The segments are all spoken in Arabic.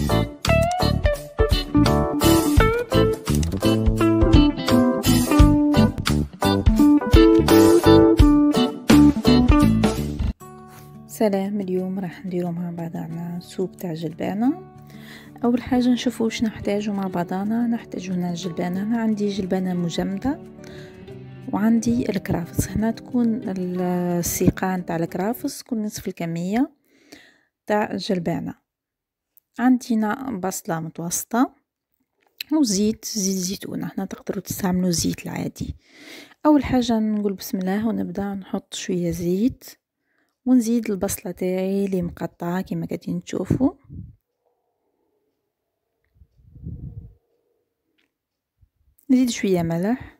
سلام اليوم راح نديرو مع بعضنا سوب تاع جلبانة. أول حاجة نشوفوا واش نحتاجو مع بعضنا. نحتاجو هنا الجلبانه أنا عندي جلبانة مجمدة وعندي الكرافس. هنا تكون السيقان تاع الكرافس تكون نصف الكمية تاع الجلبانه عندنا بصلة متوسطة وزيت زيت زيتون هنا تقدروا تستعملوا زيت العادي. أول حاجة نقول بسم الله ونبدأ نحط شوية زيت ونزيد البصلة تاعي اللي مقطعة كما قاعدين تشوفوا نزيد شوية ملح.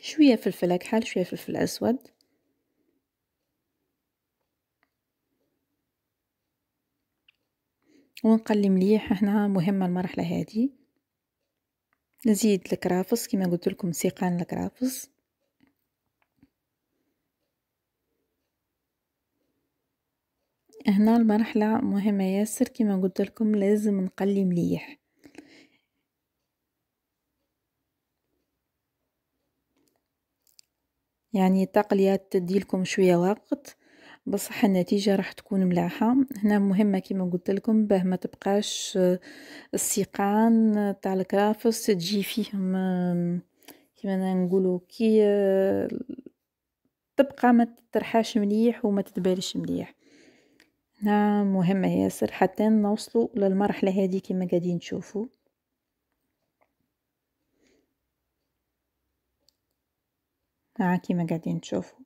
شوية فلفل أكحل شوية فلفل أسود. ونقلي مليح. هنا مهمة المرحلة هذه. نزيد الكرافس كما قلت لكم سيقان الكرافس هنا المرحلة مهمة ياسر كما قلت لكم لازم نقلي مليح. يعني التقلية تديلكم شوية وقت. بصح النتيجة راح تكون ملاحة. هنا مهمة كما قلت لكم باه ما تبقاش السيقان تاع الكرافس تجي فيهم كما نقولوا كي تبقى ما ترحاش مليح وما تتبالش مليح. هنا مهمة ياسر حتى نوصلوا للمرحلة هذه كما قاعدين تشوفوا ها كيما قاعدين تشوفوا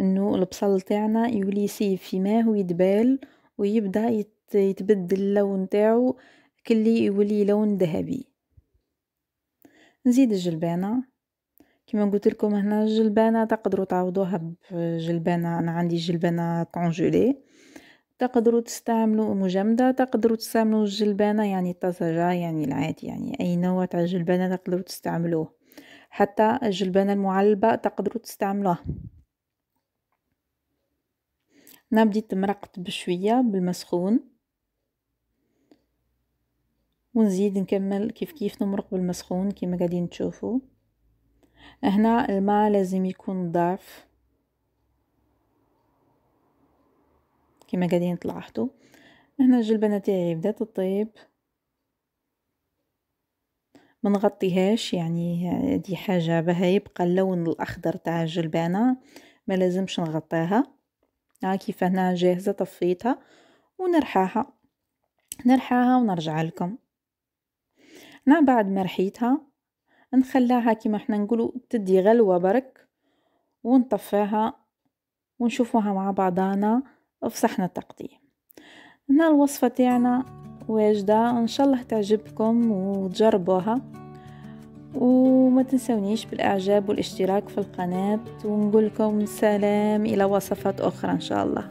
إنه البصل تاعنا يولي يسيب في ماء ويدبال ويبدأ يتبدل اللون تاعو كلي يولي لون ذهبي. نزيد الجلبانة. كما قلت لكم هنا الجلبانة تقدروا تعوضوها بجلبانة أنا عندي جلبانة كونجولي. تقدروا تستعملوا مجمدة تقدروا تستعملوا الجلبانة يعني طازجة يعني العادي يعني أي نوع تاع جلبانة تقدروا تستعملوه. حتى الجلبانة المعلبة تقدروا تستعملوها. أنا بديت مرقت بشوية بالمسخون. ونزيد نكمل كيف كيف نمرق بالمسخون كما قاعدين تشوفوا. هنا الماء لازم يكون ضعف. كما قاعدين تلاحظوا. هنا الجلبانة تاعي بدات تطيب. ما نغطيهاش يعني هذه حاجة بها يبقى اللون الأخضر تاع الجلبانه ما لازمش نغطيها. ها كيف هنا جاهزة طفيتها ونرحاها. نرحاها ونرجع لكم. هنا بعد ما رحيتها نخليها كيما إحنا نقولوا تدي غلوة برك ونطفيها ونشوفوها مع بعضانا في صحن التقديم. هنا الوصفة تاعنا واجدة إن شاء الله تعجبكم وتجربوها. وما تنسونيش بالإعجاب والاشتراك في القناة ونقولكم سلام إلى وصفات أخرى إن شاء الله.